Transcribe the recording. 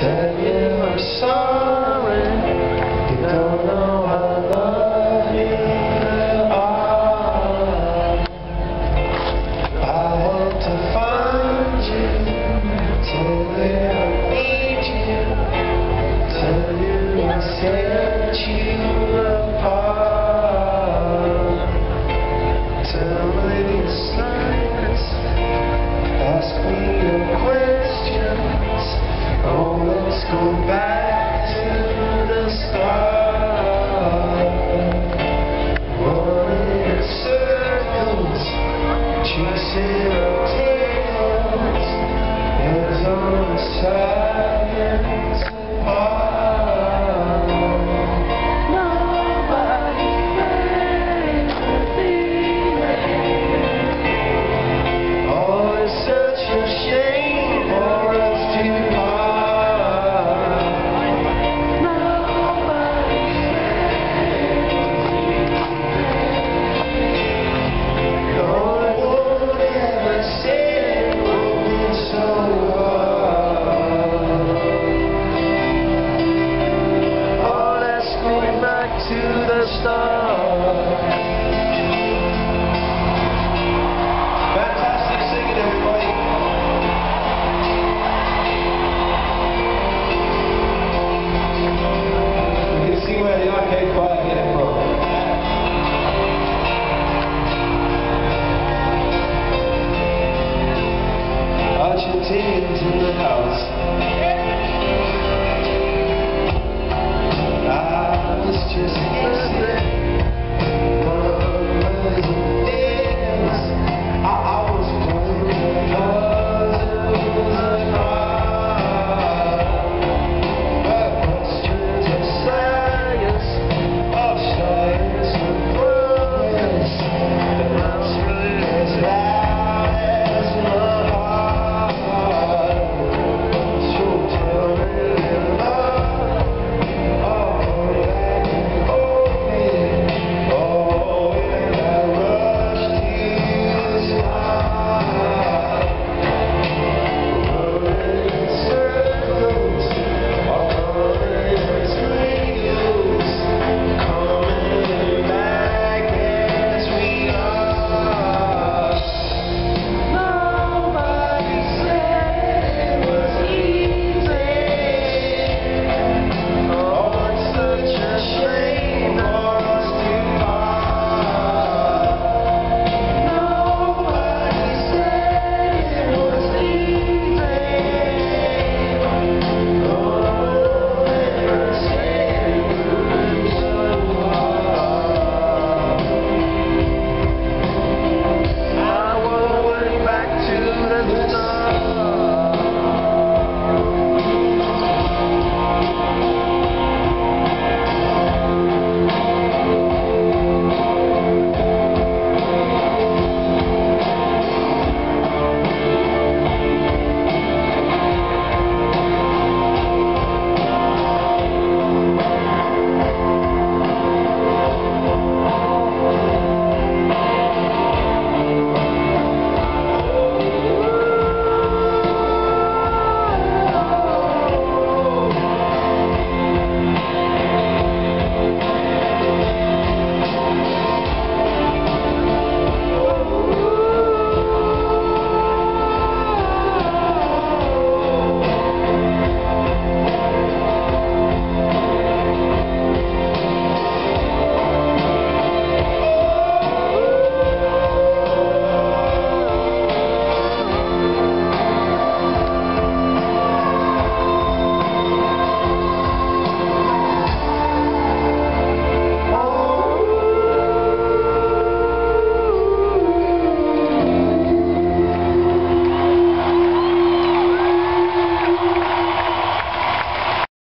Tell you I'm sorry. You don't know I love you. I to find you. Tell you I need you. Tell you I set you Argentinians in the house.